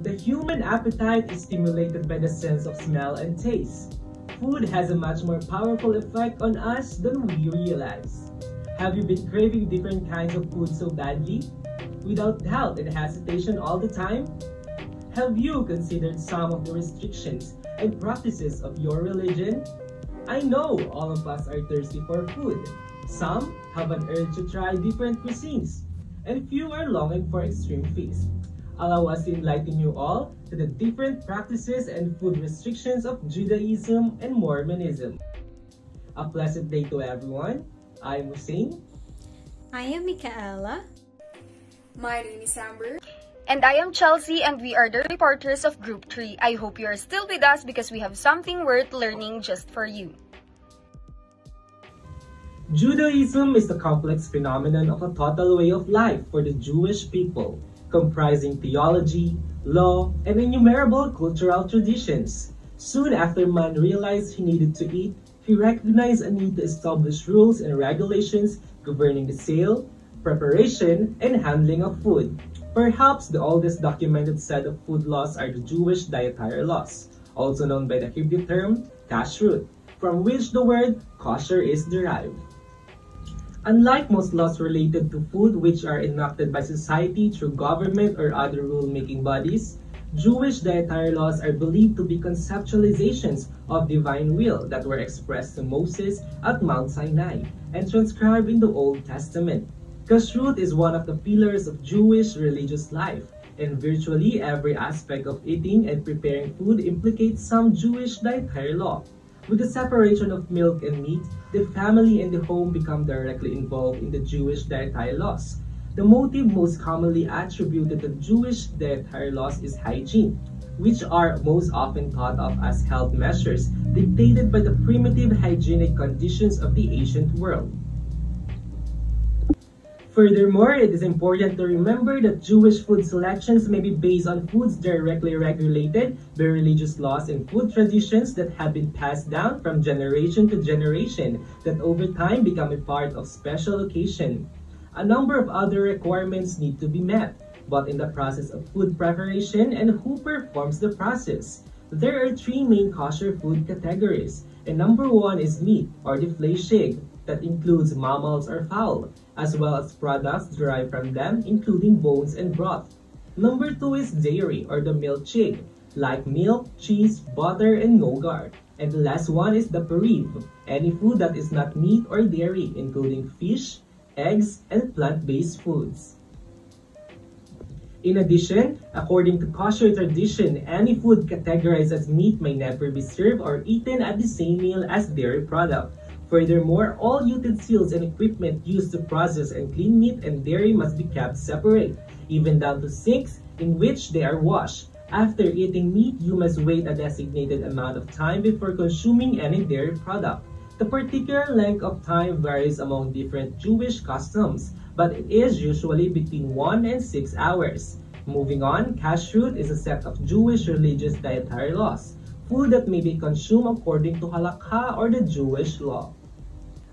The human appetite is stimulated by the sense of smell and taste. Food has a much more powerful effect on us than we realize. Have you been craving different kinds of food so badly? Without doubt and hesitation all the time? Have you considered some of the restrictions and practices of your religion? I know all of us are thirsty for food. Some have an urge to try different cuisines, and few are longing for extreme feasts. Allow us to enlighten you all to the different practices and food restrictions of Judaism and Mormonism. A pleasant day to everyone. I'm Hussain. I am Michaela. My name is Amber. And I am Chelsea, and we are the reporters of Group 3. I hope you are still with us because we have something worth learning just for you. Judaism is the complex phenomenon of a total way of life for the Jewish people, comprising theology, law, and innumerable cultural traditions. Soon after man realized he needed to eat, he recognized a need to establish rules and regulations governing the sale, preparation, and handling of food. Perhaps the oldest documented set of food laws are the Jewish dietary laws, also known by the Hebrew term kashrut, from which the word kosher is derived. Unlike most laws related to food which are enacted by society through government or other rule-making bodies, Jewish dietary laws are believed to be conceptualizations of divine will that were expressed to Moses at Mount Sinai and transcribed in the Old Testament. Kashrut is one of the pillars of Jewish religious life, and virtually every aspect of eating and preparing food implicates some Jewish dietary law. With the separation of milk and meat, the family and the home become directly involved in the Jewish dietary laws. The motive most commonly attributed to Jewish dietary laws is hygiene, which are most often thought of as health measures dictated by the primitive hygienic conditions of the ancient world. Furthermore, it is important to remember that Jewish food selections may be based on foods directly regulated by religious laws and food traditions that have been passed down from generation to generation that over time become a part of special occasion. A number of other requirements need to be met, but in the process of food preparation and who performs the process. There are three main kosher food categories, and number one is meat or the fleishig, that includes mammals or fowl, as well as products derived from them, including bones and broth. Number two is dairy or the milchig, like milk, cheese, butter, and nougat. And the last one is the parev, any food that is not meat or dairy, including fish, eggs, and plant-based foods. In addition, according to kosher tradition, any food categorized as meat may never be served or eaten at the same meal as dairy product. Furthermore, all utensils and equipment used to process and clean meat and dairy must be kept separate, even down to sinks in which they are washed. After eating meat, you must wait a designated amount of time before consuming any dairy product. The particular length of time varies among different Jewish customs, but it is usually between 1 and 6 hours. Moving on, kashrut is a set of Jewish religious dietary laws, food that may be consumed according to halakha or the Jewish law.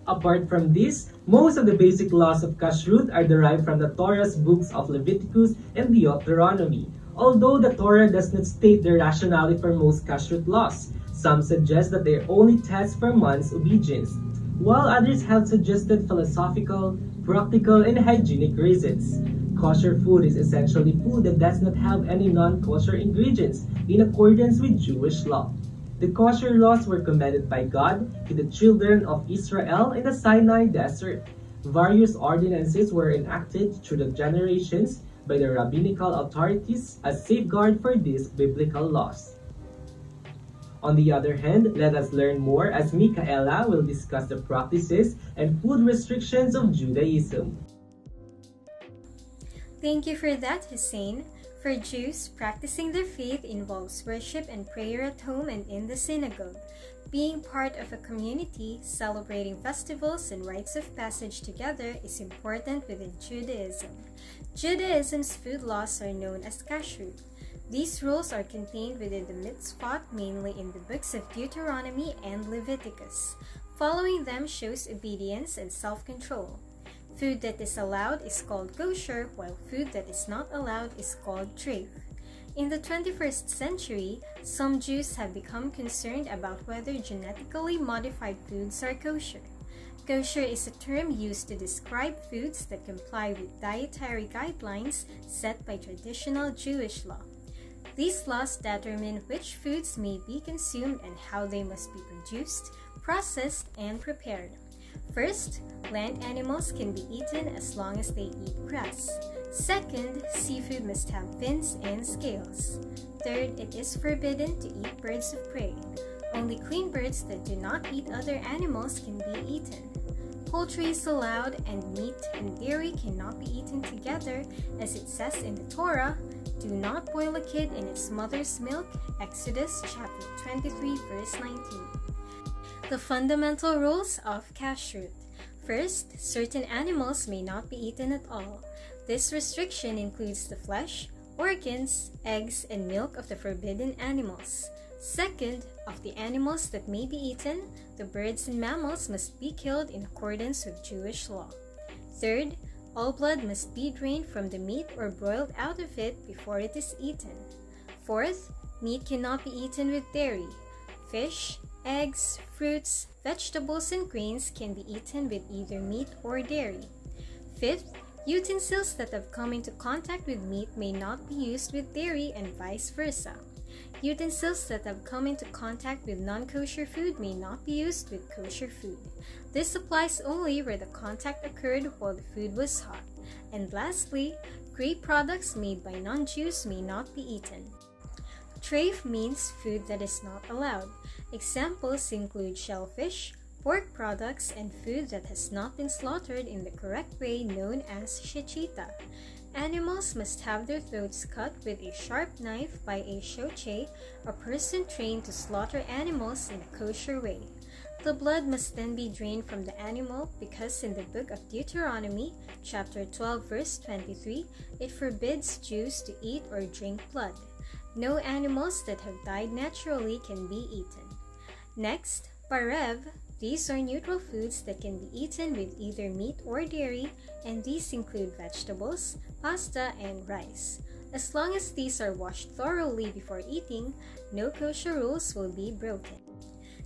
Apart from this, most of the basic laws of Kashrut are derived from the Torah's books of Leviticus and Deuteronomy. Although the Torah does not state the rationale for most Kashrut laws, some suggest that they are only tests for man's obedience, while others have suggested philosophical, practical, and hygienic reasons. Kosher food is essentially food that does not have any non-kosher ingredients in accordance with Jewish law. The kosher laws were commanded by God to the children of Israel in the Sinai desert. Various ordinances were enacted through the generations by the rabbinical authorities as safeguard for these biblical laws. On the other hand, let us learn more as Michaela will discuss the practices and food restrictions of Judaism. Thank you for that, Hussain. For Jews, practicing their faith involves worship and prayer at home and in the synagogue. Being part of a community, celebrating festivals and rites of passage together is important within Judaism. Judaism's food laws are known as kashrut. These rules are contained within the mitzvot, mainly in the books of Deuteronomy and Leviticus. Following them shows obedience and self-control. Food that is allowed is called kosher, while food that is not allowed is called treif. In the 21st century, some Jews have become concerned about whether genetically modified foods are kosher. Kosher is a term used to describe foods that comply with dietary guidelines set by traditional Jewish law. These laws determine which foods may be consumed and how they must be produced, processed, and prepared. First, land animals can be eaten as long as they eat grass. Second, seafood must have fins and scales. Third, it is forbidden to eat birds of prey. Only clean birds that do not eat other animals can be eaten. Poultry is allowed, and meat and dairy cannot be eaten together, as it says in the Torah Do not boil a kid in its mother's milk, Exodus chapter 23, verse 19. The fundamental rules of kashrut. First, certain animals may not be eaten at all. This restriction includes the flesh, organs, eggs, and milk of the forbidden animals. Second, of the animals that may be eaten, the birds and mammals must be killed in accordance with Jewish law. Third, all blood must be drained from the meat or boiled out of it before it is eaten. Fourth, meat cannot be eaten with dairy. Fish, eggs, fruits, vegetables, and grains can be eaten with either meat or dairy. Fifth, utensils that have come into contact with meat may not be used with dairy and vice versa. Utensils that have come into contact with non kosher food may not be used with kosher food. This applies only where the contact occurred while the food was hot. And lastly, grape products made by non Jews may not be eaten. Treif means food that is not allowed. Examples include shellfish, pork products, and food that has not been slaughtered in the correct way known as shechita. Animals must have their throats cut with a sharp knife by a shochet, a person trained to slaughter animals in a kosher way. The blood must then be drained from the animal because in the book of Deuteronomy, chapter 12, verse 23, it forbids Jews to eat or drink blood. No animals that have died naturally can be eaten. Next, parev, these are neutral foods that can be eaten with either meat or dairy, and these include vegetables, pasta, and rice. As long as these are washed thoroughly before eating, no kosher rules will be broken.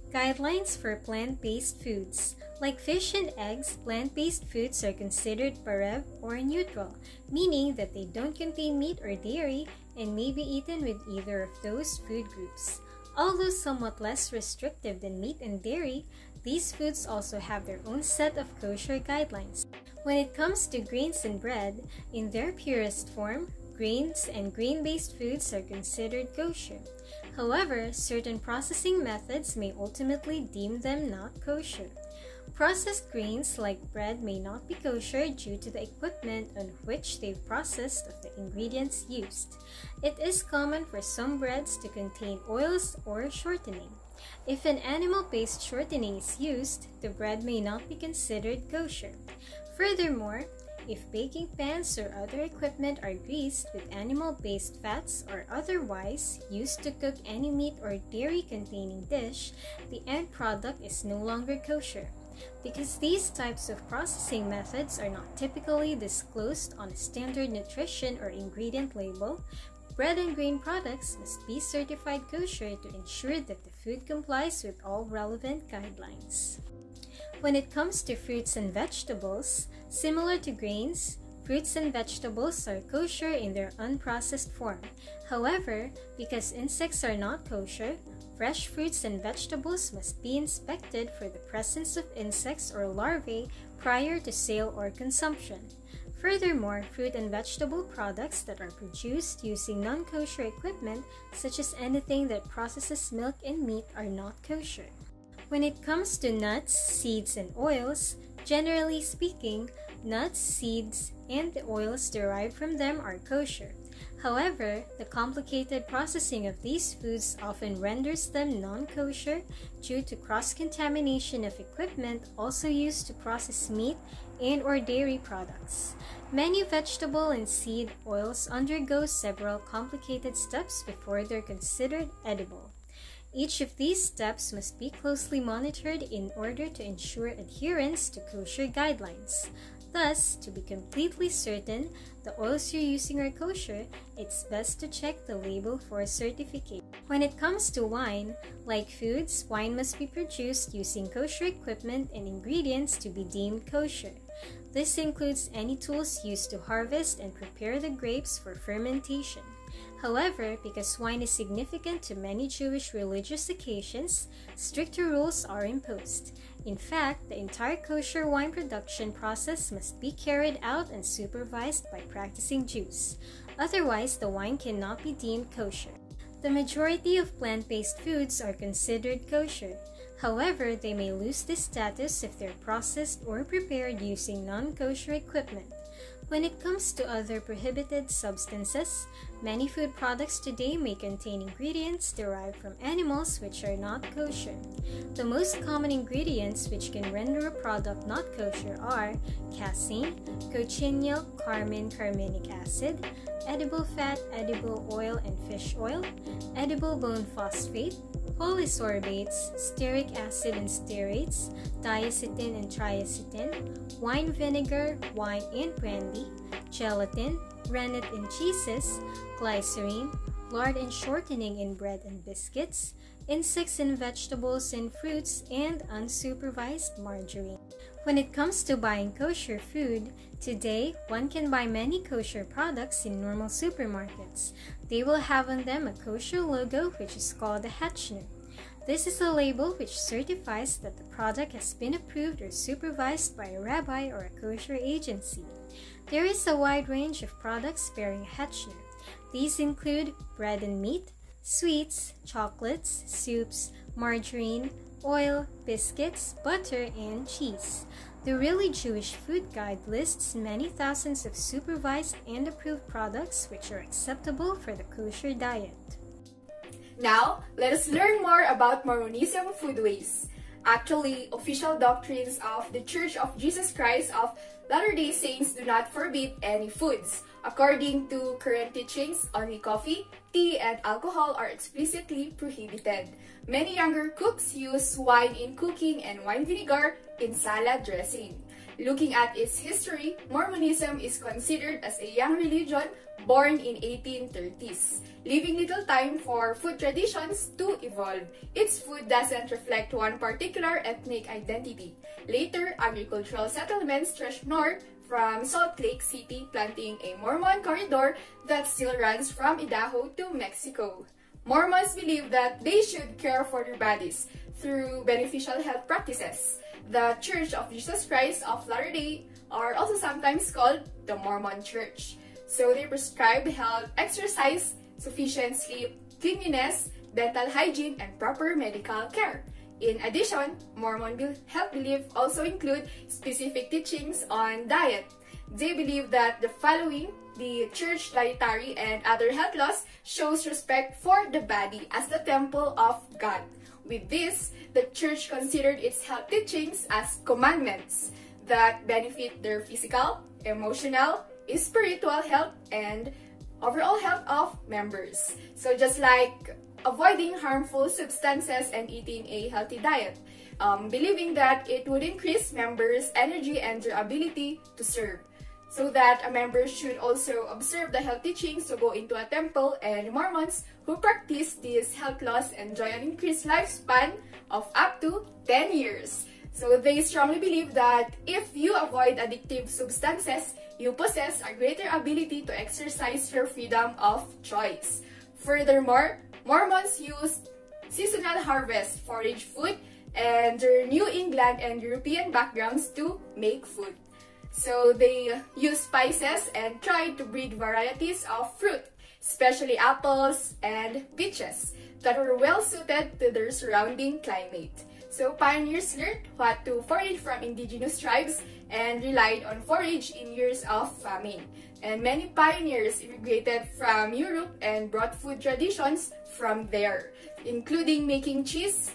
Guidelines for plant based foods. Like fish and eggs, plant based foods are considered parev or neutral, meaning that they don't contain meat or dairy and may be eaten with either of those food groups. Although somewhat less restrictive than meat and dairy, these foods also have their own set of kosher guidelines. When it comes to grains and bread, in their purest form, grains and grain based foods are considered kosher. However, certain processing methods may ultimately deem them not kosher. Processed grains like bread may not be kosher due to the equipment on which they've processed of the ingredients used. It is common for some breads to contain oils or shortening. If an animal based shortening is used, the bread may not be considered kosher. Furthermore, if baking pans or other equipment are greased with animal based fats or otherwise used to cook any meat or dairy containing dish, the end product is no longer kosher. Because these types of processing methods are not typically disclosed on a standard nutrition or ingredient label, bread and grain products must be certified kosher to ensure that the food complies with all relevant guidelines. When it comes to fruits and vegetables, similar to grains, fruits and vegetables are kosher in their unprocessed form. However, because insects are not kosher, Fresh fruits and vegetables must be inspected for the presence of insects or larvae prior to sale or consumption. Furthermore, fruit and vegetable products that are produced using non kosher equipment, such as anything that processes milk and meat, are not kosher. When it comes to nuts, seeds, and oils, generally speaking, nuts, seeds, and the oils derived from them are kosher. However, the complicated processing of these foods often renders them non kosher due to cross contamination of equipment also used to process meat and or dairy products. Many vegetable and seed oils undergo several complicated steps before they're considered edible. Each of these steps must be closely monitored in order to ensure adherence to kosher guidelines. Thus, to be completely certain the oils you're using are kosher, it's best to check the label for a certificate. When it comes to wine, like foods, wine must be produced using kosher equipment and ingredients to be deemed kosher. This includes any tools used to harvest and prepare the grapes for fermentation. However, because wine is significant to many Jewish religious occasions, stricter rules are imposed. In fact, the entire kosher wine production process must be carried out and supervised by practicing Jews. Otherwise, the wine cannot be deemed kosher. The majority of plant based foods are considered kosher. However, they may lose this status if they're processed or prepared using non kosher equipment. When it comes to other prohibited substances, many food products today may contain ingredients derived from animals which are not kosher. The most common ingredients which can render a product not kosher are casein, cochineal carmine carminic acid, edible fat, edible oil and fish oil, edible bone phosphate, polysorbates, stearic acid and stearates, diacetyl and triacetin, wine vinegar, wine and brandy, gelatin, rennet in cheeses, glycerine, lard and shortening in bread and biscuits, insects in vegetables and fruits, and unsupervised margarine. When it comes to buying kosher food, today one can buy many kosher products in normal supermarkets. They will have on them a kosher logo which is called a Hechsher. This is a label which certifies that the product has been approved or supervised by a rabbi or a kosher agency. There is a wide range of products bearing Hechsher. These include bread and meat, sweets, chocolates, soups, margarine, oil, biscuits, butter, and cheese. The Really Jewish Food Guide lists many thousands of supervised and approved products which are acceptable for the kosher diet. Now, let us learn more about Mormonism foodways. Actually, official doctrines of the Church of Jesus Christ of Latter-day Saints do not forbid any foods. According to current teachings, only coffee, tea, and alcohol are explicitly prohibited. Many younger cooks use wine in cooking and wine vinegar in salad dressing. Looking at its history, Mormonism is considered as a young religion born in 1830s, leaving little time for food traditions to evolve. Its food doesn't reflect one particular ethnic identity. Later, agricultural settlements stretched north from Salt Lake City, planting a Mormon corridor that still runs from Idaho to Mexico. Mormons believe that they should care for their bodies through beneficial health practices. The Church of Jesus Christ of Latter-day are also sometimes called the Mormon Church. So they prescribe health, exercise, sufficient sleep, cleanliness, dental hygiene, and proper medical care. In addition, Mormon health belief also include specific teachings on diet. They believe that the following the church dietary and other health laws shows respect for the body as the temple of God. With this, the church considered its health teachings as commandments that benefit their physical, emotional, spiritual health and overall health of members. So just like avoiding harmful substances and eating a healthy diet, um, believing that it would increase members' energy and their ability to serve. So that a member should also observe the health teachings to go into a temple and Mormons who practice these health laws enjoy an increased lifespan of up to 10 years. So they strongly believe that if you avoid addictive substances, you possess a greater ability to exercise your freedom of choice. Furthermore, Mormons used seasonal harvest forage food and their New England and European backgrounds to make food. So they used spices and tried to breed varieties of fruit, especially apples and peaches, that were well suited to their surrounding climate. So pioneers learned what to forage from indigenous tribes and relied on forage in years of famine. And many pioneers immigrated from Europe and brought food traditions from there, including making cheese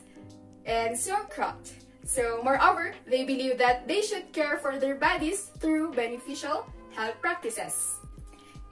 and sauerkraut. So moreover, they believe that they should care for their bodies through beneficial health practices.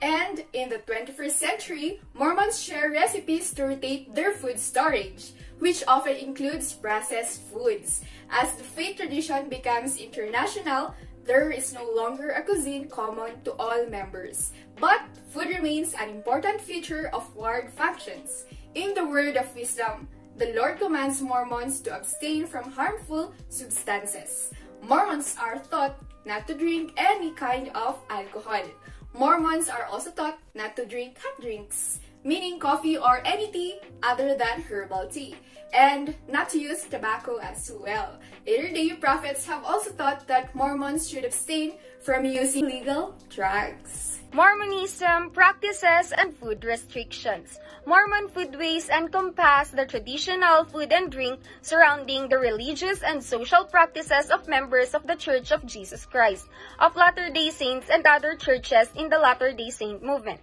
And in the 21st century, Mormons share recipes to rotate their food storage, which often includes processed foods. As the faith tradition becomes international, there is no longer a cuisine common to all members, but food remains an important feature of ward functions. In the word of wisdom, the Lord commands Mormons to abstain from harmful substances. Mormons are taught not to drink any kind of alcohol. Mormons are also taught not to drink hot drinks, meaning coffee or any tea other than herbal tea, and not to use tobacco as well. Latter-day prophets have also taught that Mormons should abstain from using legal drugs. Mormonism practices and food restrictions. Mormon foodways encompass the traditional food and drink surrounding the religious and social practices of members of the Church of Jesus Christ, of Latter-day Saints and other churches in the Latter-day Saint movement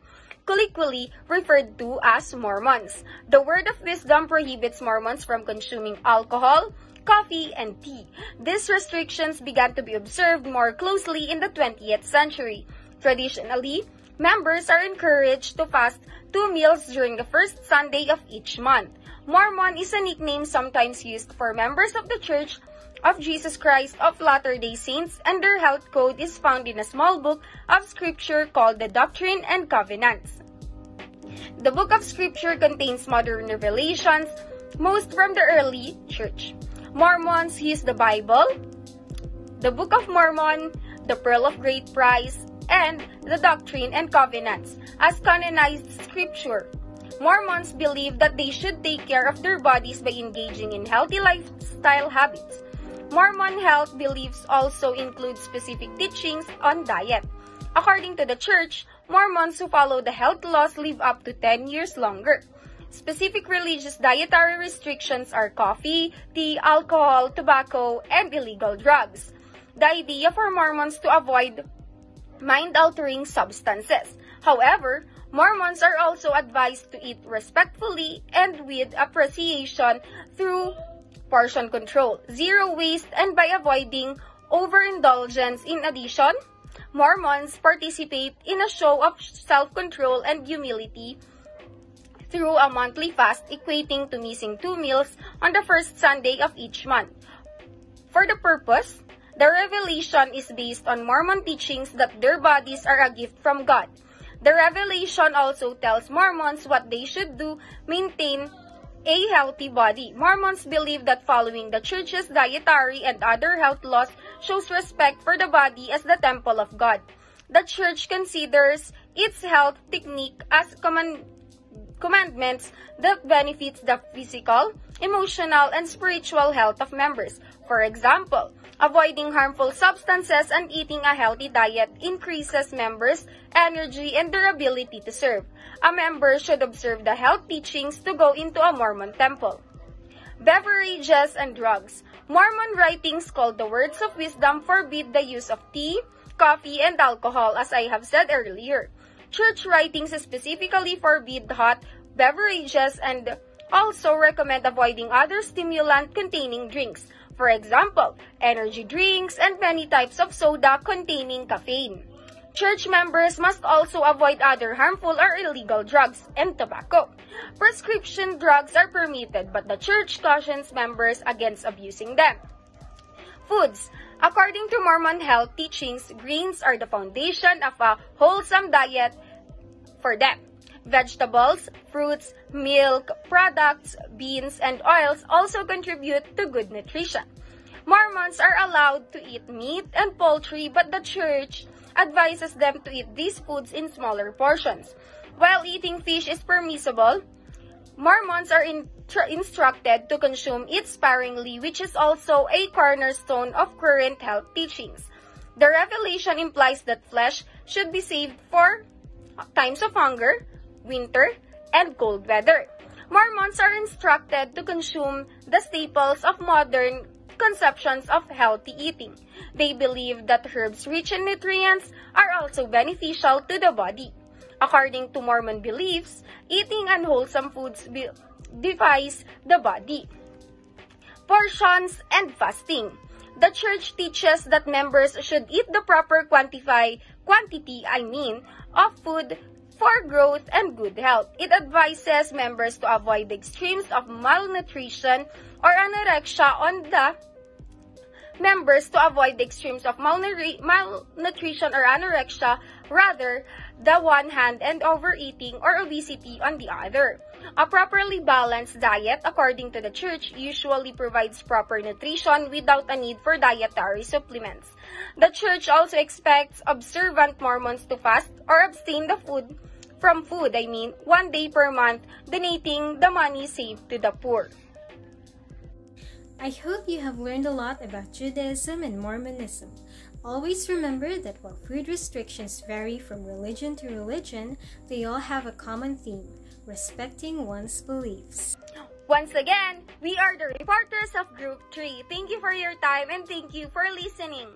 colloquially referred to as Mormons. The word of wisdom prohibits Mormons from consuming alcohol, coffee, and tea. These restrictions began to be observed more closely in the 20th century. Traditionally, members are encouraged to fast two meals during the first Sunday of each month. Mormon is a nickname sometimes used for members of the Church of Jesus Christ of Latter-day Saints and their health code is found in a small book of scripture called the Doctrine and Covenants. The book of scripture contains modern revelations, most from the early church. Mormons use the Bible, the Book of Mormon, the Pearl of Great Price, and the Doctrine and Covenants as canonized scripture. Mormons believe that they should take care of their bodies by engaging in healthy lifestyle habits. Mormon health beliefs also include specific teachings on diet. According to the church, Mormons who follow the health laws live up to 10 years longer. Specific religious dietary restrictions are coffee, tea, alcohol, tobacco, and illegal drugs. The idea for Mormons to avoid mind-altering substances. However, Mormons are also advised to eat respectfully and with appreciation through portion control, zero waste, and by avoiding overindulgence. In addition, Mormons participate in a show of self-control and humility through a monthly fast equating to missing two meals on the first Sunday of each month. For the purpose, the revelation is based on Mormon teachings that their bodies are a gift from God. The revelation also tells Mormons what they should do, maintain a healthy body. Mormons believe that following the church's dietary and other health laws shows respect for the body as the temple of God. The church considers its health technique as command commandments that benefits the physical, emotional, and spiritual health of members. For example, avoiding harmful substances and eating a healthy diet increases members' energy and their ability to serve. A member should observe the health teachings to go into a Mormon temple. Beverages and drugs. Mormon writings called the Words of Wisdom forbid the use of tea, coffee, and alcohol as I have said earlier. Church writings specifically forbid hot beverages and also recommend avoiding other stimulant-containing drinks. For example, energy drinks and many types of soda containing caffeine. Church members must also avoid other harmful or illegal drugs and tobacco. Prescription drugs are permitted, but the church cautions members against abusing them. Foods. According to Mormon health teachings, greens are the foundation of a wholesome diet for them. Vegetables, fruits, milk, products, beans, and oils also contribute to good nutrition. Mormons are allowed to eat meat and poultry, but the church advises them to eat these foods in smaller portions. While eating fish is permissible, Mormons are in instructed to consume it sparingly, which is also a cornerstone of current health teachings. The revelation implies that flesh should be saved for times of hunger, winter, and cold weather. Mormons are instructed to consume the staples of modern conceptions of healthy eating. They believe that herbs rich in nutrients are also beneficial to the body. According to Mormon beliefs, eating unwholesome foods defies the body. Portions and fasting. The church teaches that members should eat the proper quantify, quantity, I mean, of food for growth and good health. It advises members to avoid the extremes of malnutrition or anorexia on the members to avoid the extremes of malnutrition or anorexia, rather the one hand and overeating or obesity on the other. A properly balanced diet, according to the church, usually provides proper nutrition without a need for dietary supplements. The church also expects observant Mormons to fast or abstain the food from food, I mean, one day per month, donating the money saved to the poor. I hope you have learned a lot about Judaism and Mormonism. Always remember that while food restrictions vary from religion to religion, they all have a common theme respecting one's beliefs. Once again, we are the reporters of Group 3. Thank you for your time and thank you for listening.